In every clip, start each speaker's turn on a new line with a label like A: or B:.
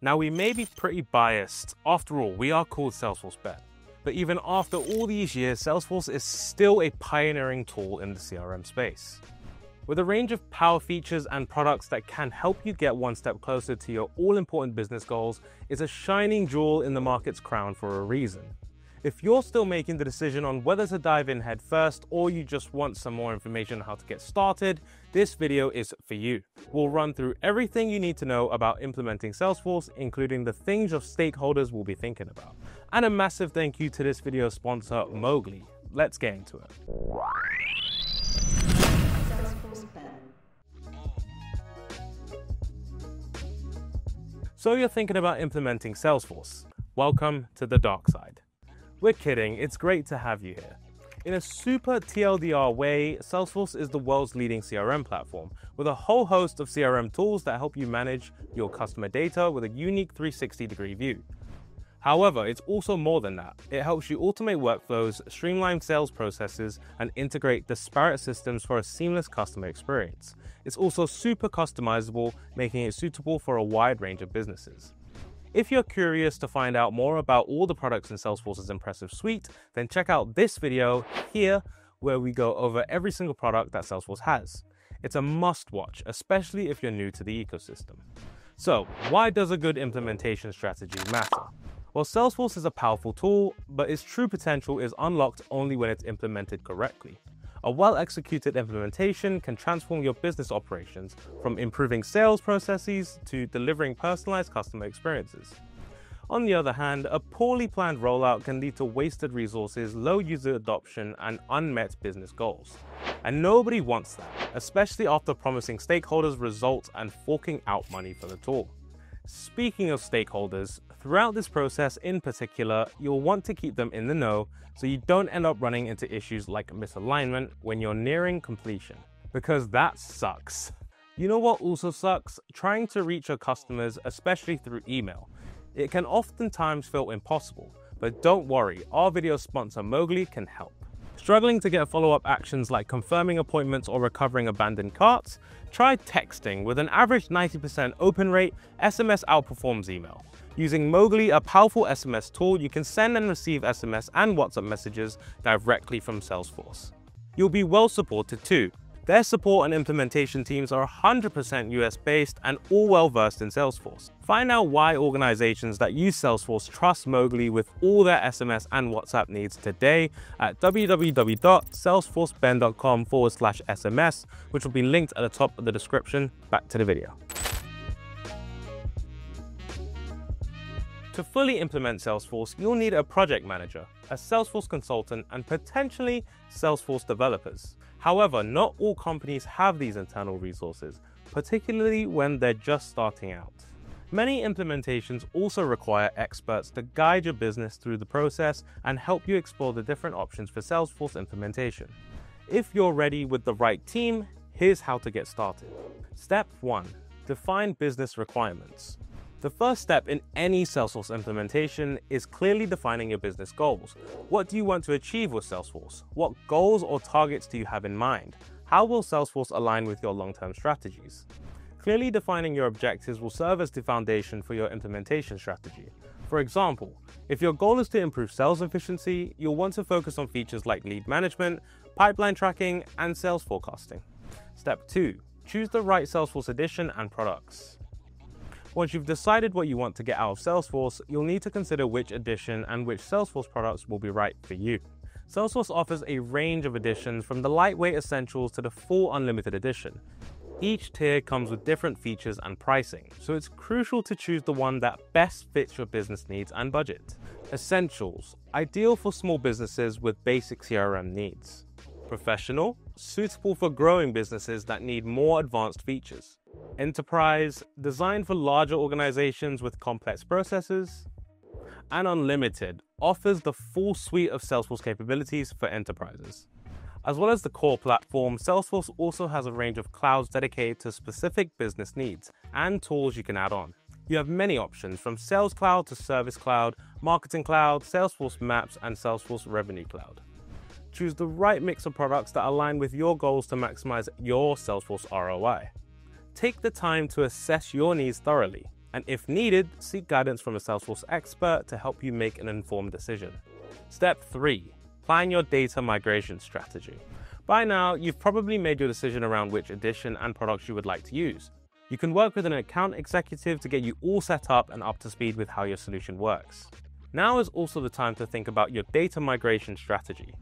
A: Now, we may be pretty biased. After all, we are called Salesforce Ben. But even after all these years, Salesforce is still a pioneering tool in the CRM space. With a range of power features and products that can help you get one step closer to your all important business goals, it's a shining jewel in the market's crown for a reason. If you're still making the decision on whether to dive in head first or you just want some more information on how to get started, this video is for you. We'll run through everything you need to know about implementing Salesforce, including the things your stakeholders will be thinking about. And a massive thank you to this video sponsor, Mogli. Let's get into it. So you're thinking about implementing Salesforce. Welcome to the dark side. We're kidding, it's great to have you here. In a super TLDR way, Salesforce is the world's leading CRM platform with a whole host of CRM tools that help you manage your customer data with a unique 360 degree view. However, it's also more than that. It helps you automate workflows, streamline sales processes, and integrate disparate systems for a seamless customer experience. It's also super customizable, making it suitable for a wide range of businesses. If you're curious to find out more about all the products in Salesforce's impressive suite, then check out this video here where we go over every single product that Salesforce has. It's a must watch, especially if you're new to the ecosystem. So, why does a good implementation strategy matter? Well, Salesforce is a powerful tool, but its true potential is unlocked only when it's implemented correctly. A well executed implementation can transform your business operations from improving sales processes to delivering personalized customer experiences. On the other hand, a poorly planned rollout can lead to wasted resources, low user adoption, and unmet business goals. And nobody wants that, especially after promising stakeholders results and forking out money for the tool. Speaking of stakeholders, throughout this process in particular, you'll want to keep them in the know so you don't end up running into issues like misalignment when you're nearing completion. Because that sucks. You know what also sucks? Trying to reach your customers, especially through email. It can oftentimes feel impossible, but don't worry, our video sponsor Mogli can help. Struggling to get follow-up actions like confirming appointments or recovering abandoned carts? Try texting. With an average 90% open rate, SMS outperforms email. Using Mogli, a powerful SMS tool, you can send and receive SMS and WhatsApp messages directly from Salesforce. You'll be well supported too. Their support and implementation teams are 100% US based and all well versed in Salesforce. Find out why organizations that use Salesforce trust Mogli with all their SMS and WhatsApp needs today at www.salesforceben.com forward slash SMS, which will be linked at the top of the description. Back to the video. To fully implement Salesforce, you'll need a project manager, a Salesforce consultant, and potentially Salesforce developers. However, not all companies have these internal resources, particularly when they're just starting out. Many implementations also require experts to guide your business through the process and help you explore the different options for Salesforce implementation. If you're ready with the right team, here's how to get started. Step 1. Define business requirements. The first step in any Salesforce implementation is clearly defining your business goals. What do you want to achieve with Salesforce? What goals or targets do you have in mind? How will Salesforce align with your long-term strategies? Clearly defining your objectives will serve as the foundation for your implementation strategy. For example, if your goal is to improve sales efficiency, you'll want to focus on features like lead management, pipeline tracking, and sales forecasting. Step 2. Choose the right Salesforce edition and products. Once you've decided what you want to get out of Salesforce, you'll need to consider which edition and which Salesforce products will be right for you. Salesforce offers a range of editions from the lightweight essentials to the full unlimited edition. Each tier comes with different features and pricing, so it's crucial to choose the one that best fits your business needs and budget. Essentials, ideal for small businesses with basic CRM needs. Professional, suitable for growing businesses that need more advanced features. Enterprise, designed for larger organizations with complex processes. And Unlimited offers the full suite of Salesforce capabilities for enterprises. As well as the core platform, Salesforce also has a range of clouds dedicated to specific business needs and tools you can add on. You have many options from Sales Cloud to Service Cloud, Marketing Cloud, Salesforce Maps, and Salesforce Revenue Cloud. Choose the right mix of products that align with your goals to maximize your Salesforce ROI. Take the time to assess your needs thoroughly. And if needed, seek guidance from a Salesforce expert to help you make an informed decision. Step 3 Plan your data migration strategy. By now, you've probably made your decision around which edition and products you would like to use. You can work with an account executive to get you all set up and up to speed with how your solution works. Now is also the time to think about your data migration strategy.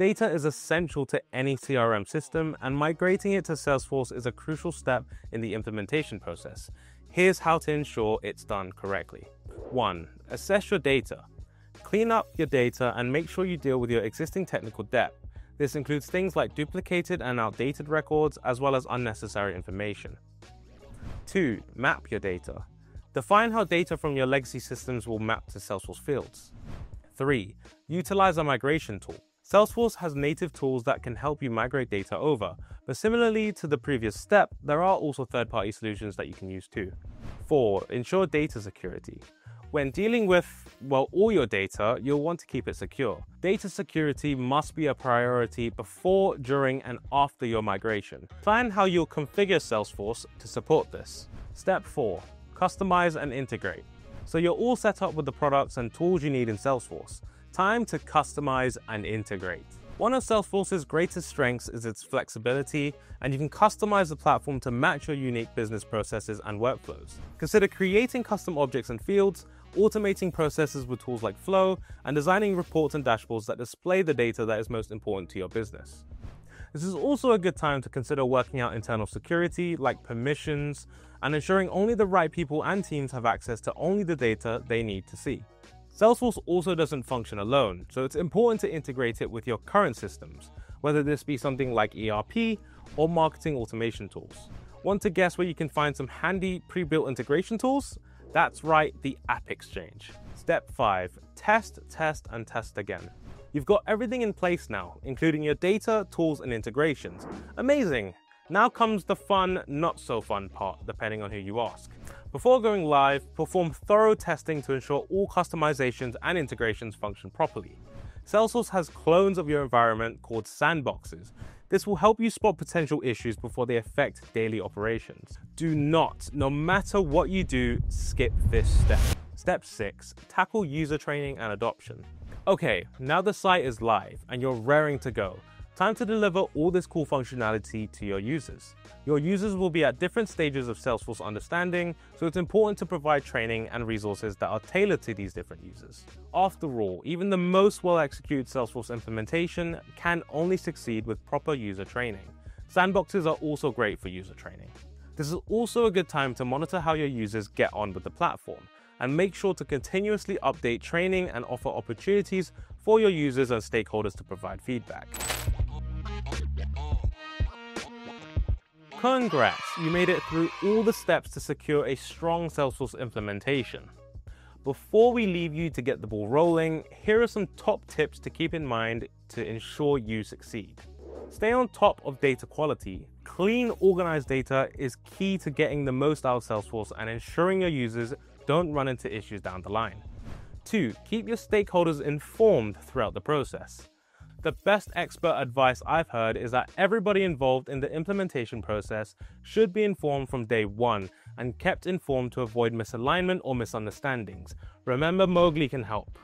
A: Data is essential to any CRM system, and migrating it to Salesforce is a crucial step in the implementation process. Here's how to ensure it's done correctly. 1. Assess your data. Clean up your data and make sure you deal with your existing technical debt. This includes things like duplicated and outdated records, as well as unnecessary information. 2. Map your data. Define how data from your legacy systems will map to Salesforce fields. 3. Utilize a migration tool. Salesforce has native tools that can help you migrate data over, but similarly to the previous step, there are also third-party solutions that you can use too. 4. Ensure data security. When dealing with, well, all your data, you'll want to keep it secure. Data security must be a priority before, during, and after your migration. Plan how you'll configure Salesforce to support this. Step 4. Customize and integrate. So you're all set up with the products and tools you need in Salesforce. Time to customize and integrate. One of Salesforce's greatest strengths is its flexibility, and you can customize the platform to match your unique business processes and workflows. Consider creating custom objects and fields, automating processes with tools like Flow, and designing reports and dashboards that display the data that is most important to your business. This is also a good time to consider working out internal security like permissions and ensuring only the right people and teams have access to only the data they need to see. Salesforce also doesn't function alone, so it's important to integrate it with your current systems, whether this be something like ERP or marketing automation tools. Want to guess where you can find some handy pre-built integration tools? That's right, the App Exchange. Step 5. Test, test, and test again. You've got everything in place now, including your data, tools, and integrations. Amazing! Now comes the fun, not so fun part, depending on who you ask. Before going live, perform thorough testing to ensure all customizations and integrations function properly. Salesforce has clones of your environment called sandboxes. This will help you spot potential issues before they affect daily operations. Do not, no matter what you do, skip this step. Step 6. Tackle user training and adoption. Okay, now the site is live and you're raring to go. Time to deliver all this cool functionality to your users. Your users will be at different stages of Salesforce understanding, so it's important to provide training and resources that are tailored to these different users. After all, even the most well-executed Salesforce implementation can only succeed with proper user training. Sandboxes are also great for user training. This is also a good time to monitor how your users get on with the platform, and make sure to continuously update training and offer opportunities for your users and stakeholders to provide feedback. Congrats, you made it through all the steps to secure a strong Salesforce implementation. Before we leave you to get the ball rolling, here are some top tips to keep in mind to ensure you succeed. Stay on top of data quality. Clean, organized data is key to getting the most out of Salesforce and ensuring your users don't run into issues down the line. 2. Keep your stakeholders informed throughout the process. The best expert advice I've heard is that everybody involved in the implementation process should be informed from day one and kept informed to avoid misalignment or misunderstandings. Remember, Mogli can help.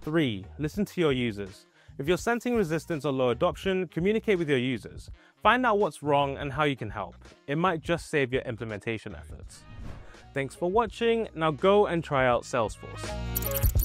A: 3. Listen to your users. If you're sensing resistance or low adoption, communicate with your users. Find out what's wrong and how you can help. It might just save your implementation efforts. Thanks for watching. Now go and try out Salesforce.